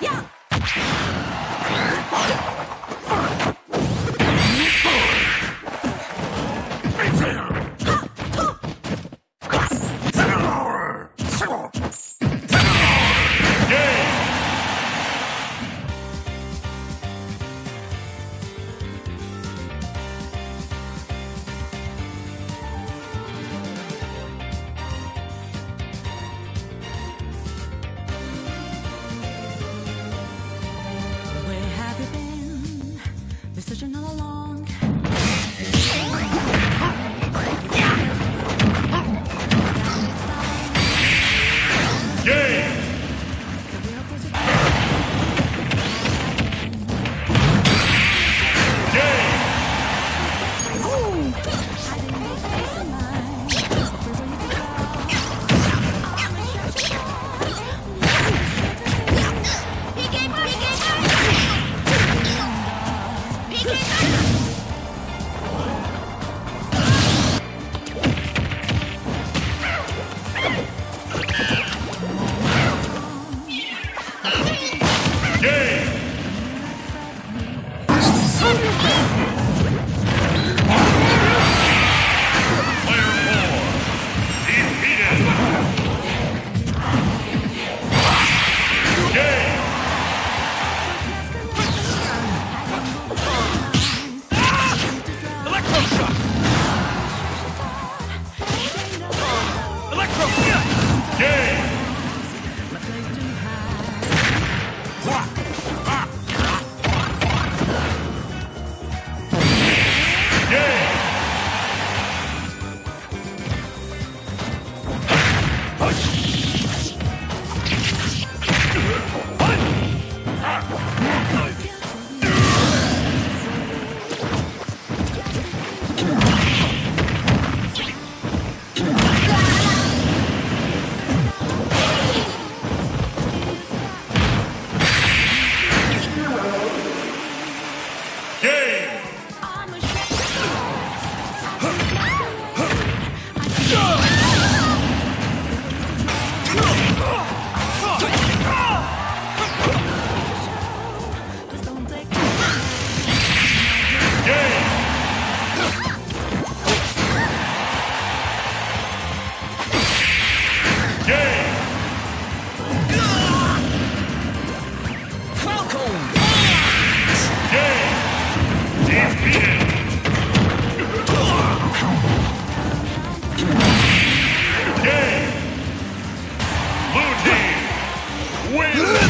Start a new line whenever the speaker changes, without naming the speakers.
呀 Okay. Hey! win!